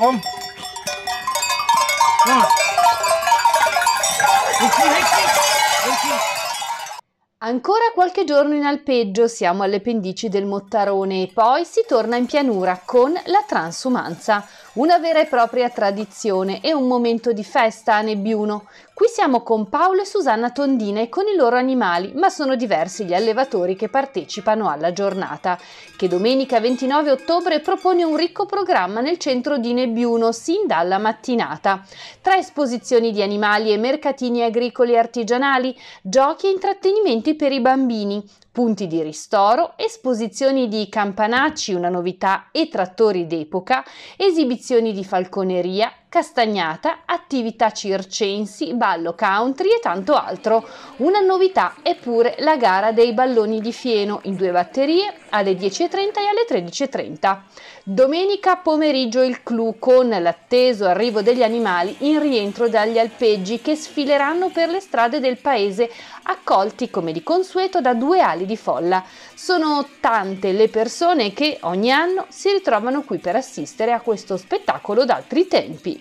ผมอ่ะอีกทีอีกทีอีกที Ancora qualche giorno in alpeggio, siamo alle pendici del Mottarone e poi si torna in pianura con la transumanza, una vera e propria tradizione e un momento di festa a Nebbiuno. Qui siamo con Paolo e Susanna Tondina e con i loro animali, ma sono diversi gli allevatori che partecipano alla giornata, che domenica 29 ottobre propone un ricco programma nel centro di Nebbiuno sin dalla mattinata. Tra esposizioni di animali e mercatini agricoli e artigianali, giochi e intrattenimenti per i bambini, punti di ristoro, esposizioni di campanacci, una novità, e trattori d'epoca, esibizioni di falconeria, castagnata, attività circensi, ballo country e tanto altro. Una novità è pure la gara dei balloni di fieno in due batterie alle 10.30 e alle 13.30. Domenica pomeriggio il clou con l'atteso arrivo degli animali in rientro dagli alpeggi che sfileranno per le strade del paese accolti come di consueto da due ali di folla. Sono tante le persone che ogni anno si ritrovano qui per assistere a questo spettacolo d'altri tempi.